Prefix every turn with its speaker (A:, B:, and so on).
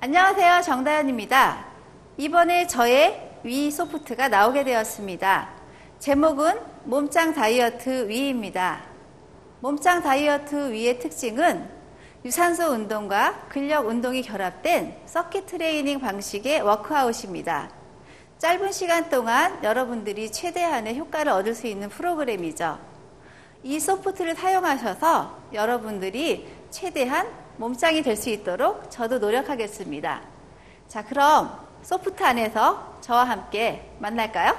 A: 안녕하세요. 정다연입니다. 이번에 저의 위 소프트가 나오게 되었습니다. 제목은 몸짱 다이어트 위입니다. 몸짱 다이어트 위의 특징은 유산소 운동과 근력 운동이 결합된 서킷 트레이닝 방식의 워크아웃입니다. 짧은 시간 동안 여러분들이 최대한의 효과를 얻을 수 있는 프로그램이죠. 이 소프트를 사용하셔서 여러분들이 최대한 몸짱이 될 수 있도록 저도 노력하겠습니다. 자, 그럼 소프트 안에서 저와 함께 만날까요?